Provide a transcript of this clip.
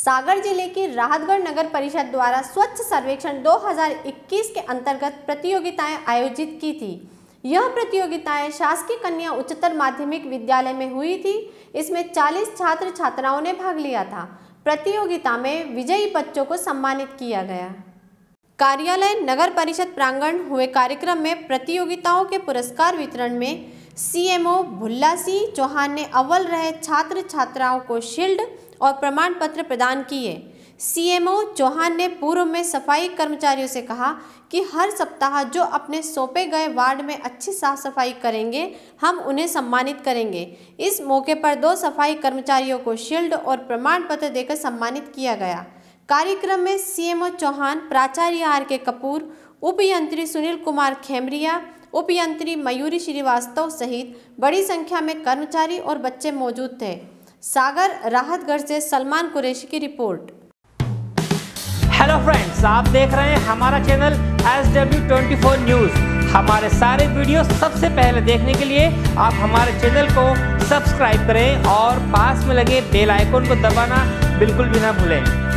सागर ज़िले की राहतगढ़ नगर परिषद द्वारा स्वच्छ सर्वेक्षण 2021 के अंतर्गत प्रतियोगिताएँ आयोजित की थी। यह प्रतियोगिताएँ शासकीय कन्या उच्चतर माध्यमिक विद्यालय में हुई थी। इसमें 40 छात्र छात्राओं ने भाग लिया था। प्रतियोगिता में विजयी बच्चों को सम्मानित किया गया। कार्यालय नगर परिषद प्रांगण हुए कार्यक्रम में प्रतियोगिताओं के पुरस्कार वितरण में सीएमओ भुल्ला सिंह चौहान ने अव्वल रहे छात्र छात्राओं को शील्ड और प्रमाण पत्र प्रदान किए। सीएमओ चौहान ने पूर्व में सफ़ाई कर्मचारियों से कहा कि हर सप्ताह जो अपने सौंपे गए वार्ड में अच्छी साफ़ सफ़ाई करेंगे, हम उन्हें सम्मानित करेंगे। इस मौके पर दो सफ़ाई कर्मचारियों को शील्ड और प्रमाण पत्र देकर सम्मानित किया गया। कार्यक्रम में सीएमओ चौहान, प्राचार्य आर के कपूर, उप यंत्री सुनील कुमार खेमरिया उप यंत्री मयूरी श्रीवास्तव सहित बड़ी संख्या में कर्मचारी और बच्चे मौजूद थे। सागर राहतगढ़ से सलमान कुरैशी की रिपोर्ट। हेलो फ्रेंड्स आप देख रहे हैं हमारा channel S W twenty four news हमारे सारे वीडियो सबसे पहले देखने के लिए आप हमारे चैनल को सब्सक्राइब करें और पास में लगे बेल आइकन को दबाना बिल्कुल भी ना भूलें।